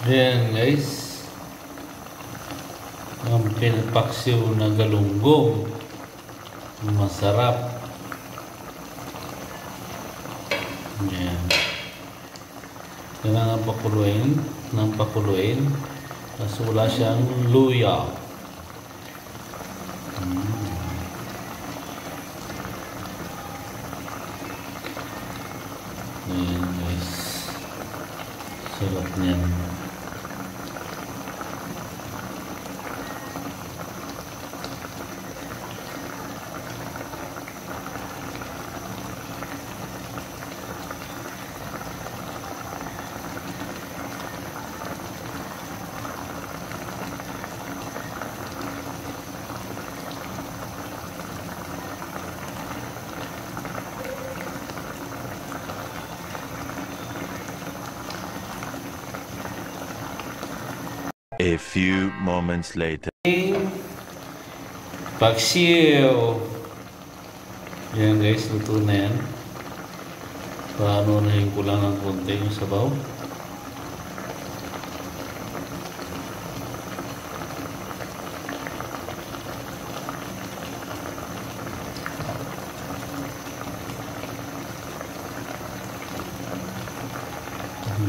Ayan guys. Ang pinapaksiw na galunggong. Masarap. Ayan. Kailangan pakuluin ng pakuluin. Tapos wala siyang luya. Mm. Ayan guys. Sarap niyan. A few moments later. Paksiw. Yan guys, luto na yan. Paano na yung kulang ng konti yung sabaw.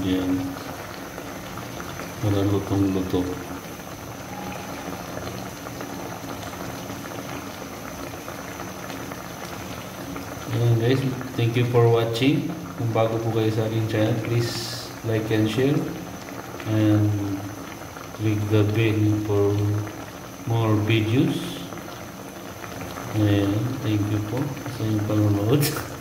Yan. Wala lutong luto. Ayan guys, thank you for watching. Kung bago po kayo sa aking channel, please like and share. And click the bell for more videos. Ayan, thank you po sa inyong panonood.